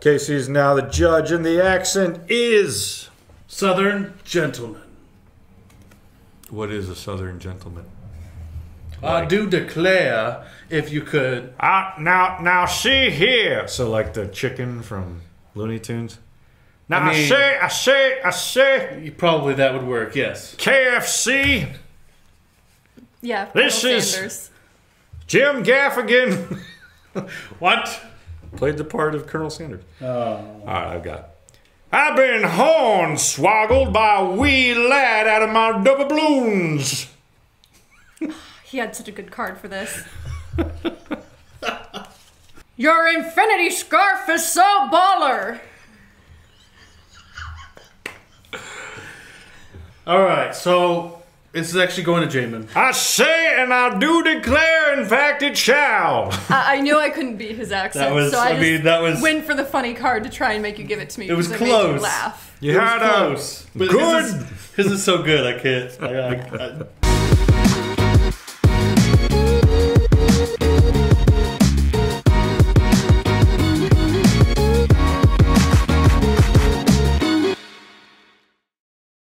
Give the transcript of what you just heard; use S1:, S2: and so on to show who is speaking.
S1: Casey's now the judge, and the accent is.
S2: Southern gentleman.
S1: What is a Southern gentleman?
S2: I do declare, if you could.
S1: Ah, now, now, see here. So, like the chicken from Looney Tunes. Now, I,
S2: I
S1: say, I say, I say,
S2: Probably that would work, yes.
S1: KFC,
S3: Yeah.
S1: This
S3: Colonel
S1: is- Jim Gaffigan
S2: What?
S1: Played the part of Colonel Sanders.
S2: Oh.
S1: All right, I've got. I've been hornswoggled by a wee lad out of my doubloons.
S3: He had such a good card for this. Your infinity scarf is so baller.
S2: All right, so this is actually going to Jamin.
S1: I say and I do declare, in fact, it shall.
S3: I, I knew I couldn't beat his accent,
S2: That was-
S3: so I,
S2: I
S3: just
S2: mean, that was-
S3: went for the funny card to try and make you give it to me.
S2: It was
S3: because made you
S2: close.
S3: laugh.
S1: You
S2: It
S1: had a
S2: close. But
S1: good-
S2: His is, his is so good, I can't. I, I, I,